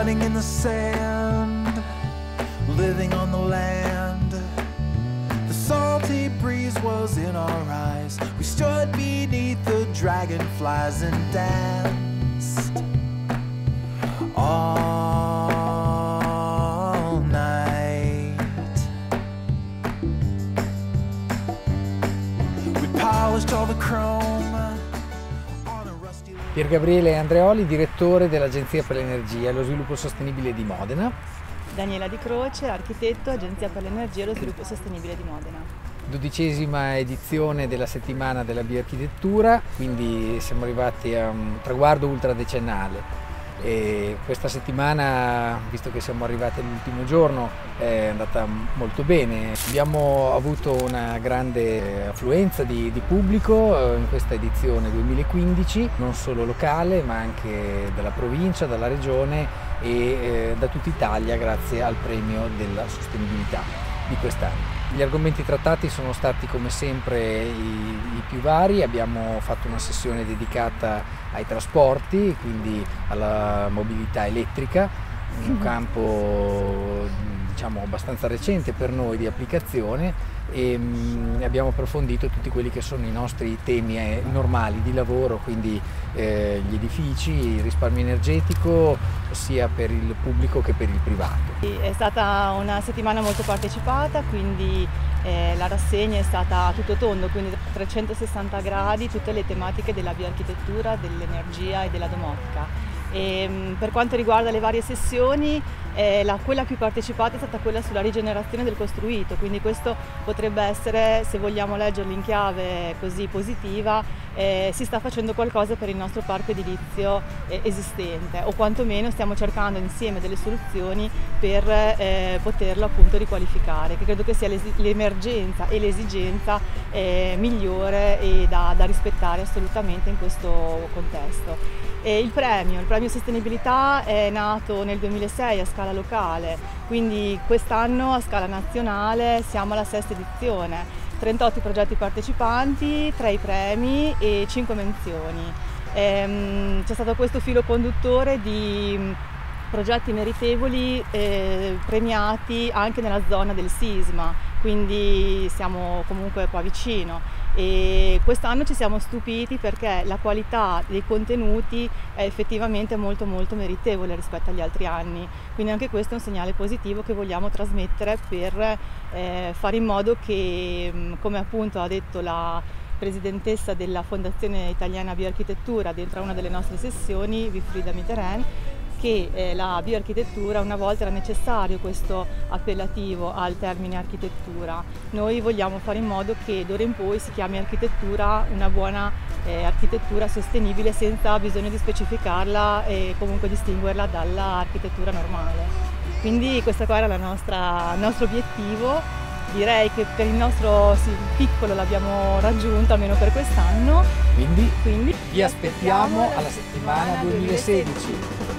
running in the sand, living on the land. The salty breeze was in our eyes. We stood beneath the dragonflies and danced. All Pier Gabriele Andreoli, direttore dell'Agenzia per l'Energia e lo Sviluppo Sostenibile di Modena. Daniela Di Croce, architetto, Agenzia per l'Energia e lo Sviluppo Sostenibile di Modena. Dodicesima edizione della settimana della bioarchitettura, quindi siamo arrivati a un traguardo ultradecennale. E questa settimana, visto che siamo arrivati all'ultimo giorno, è andata molto bene. Abbiamo avuto una grande affluenza di, di pubblico eh, in questa edizione 2015, non solo locale ma anche dalla provincia, dalla regione e eh, da tutta Italia grazie al premio della sostenibilità di quest'anno. Gli argomenti trattati sono stati come sempre i, i, più vari, abbiamo fatto una sessione dedicata ai trasporti, quindi alla mobilità elettrica, un campo diciamo abbastanza recente per noi di applicazione e mh, abbiamo approfondito tutti quelli che sono i nostri temi eh, normali di lavoro, quindi eh, gli edifici, il risparmio energetico sia per il pubblico che per il privato. È stata una settimana molto partecipata, quindi eh, la rassegna è stata a tutto tondo, quindi 360 gradi, tutte le tematiche della bioarchitettura, dell'energia e della domotica. E, mh, per quanto riguarda le varie sessioni, eh, la, quella più partecipata è stata quella sulla rigenerazione del costruito, quindi questo potrebbe essere, se vogliamo leggerlo in chiave così positiva, eh, si sta facendo qualcosa per il nostro parco edilizio eh, esistente o quantomeno stiamo cercando insieme delle soluzioni per eh, poterlo appunto riqualificare, che credo che sia l'emergenza e l'esigenza eh, migliore e da, da rispettare assolutamente in questo contesto. E il premio, il premio Sostenibilità è nato nel 2006 a scala locale, quindi quest'anno a scala nazionale siamo alla sesta edizione. 38 progetti partecipanti, 3 premi e 5 menzioni. Ehm, c'è stato questo filo conduttore di progetti meritevoli eh, premiati anche nella zona del sisma, quindi siamo comunque qua vicino e quest'anno ci siamo stupiti perché la qualità dei contenuti è effettivamente molto molto meritevole rispetto agli altri anni, quindi anche questo è un segnale positivo che vogliamo trasmettere per eh, fare in modo che, come appunto ha detto la presidentessa della Fondazione Italiana Bioarchitettura dentro una delle nostre sessioni, Vifrida Mitterrand, che eh, la bioarchitettura una volta era necessario questo appellativo al termine architettura. Noi vogliamo fare in modo che d'ora in poi si chiami architettura una buona eh, architettura sostenibile senza bisogno di specificarla e comunque distinguerla dall'architettura normale. Quindi questo qua era nostra, il nostro obiettivo direi che per il nostro sì, piccolo l'abbiamo raggiunto almeno per quest'anno quindi, quindi vi aspettiamo alla settimana 2016.